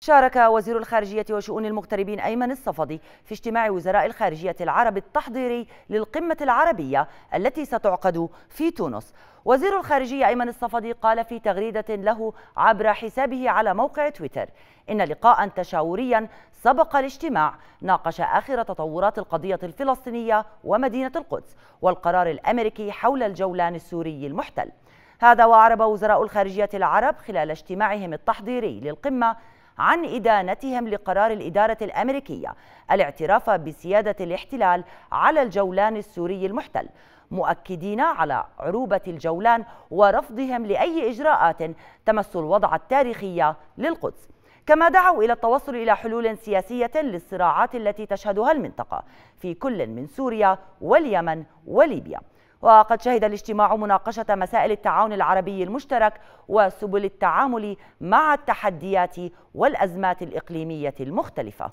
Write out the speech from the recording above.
شارك وزير الخارجية وشؤون المغتربين أيمن الصفدي في اجتماع وزراء الخارجية العرب التحضيري للقمة العربية التي ستعقد في تونس. وزير الخارجية أيمن الصفدي قال في تغريدة له عبر حسابه على موقع تويتر إن لقاء تشاوريا سبق الاجتماع ناقش آخر تطورات القضية الفلسطينية ومدينة القدس والقرار الأمريكي حول الجولان السوري المحتل. هذا وأعرب وزراء الخارجية العرب خلال اجتماعهم التحضيري للقمة عن إدانتهم لقرار الإدارة الأمريكية الاعتراف بسيادة الاحتلال على الجولان السوري المحتل مؤكدين على عروبة الجولان ورفضهم لأي إجراءات تمس الوضع التاريخي للقدس. كما دعوا إلى التوصل إلى حلول سياسية للصراعات التي تشهدها المنطقة في كل من سوريا واليمن وليبيا. وقد شهد الاجتماع مناقشة مسائل التعاون العربي المشترك وسبل التعامل مع التحديات والأزمات الإقليمية المختلفة.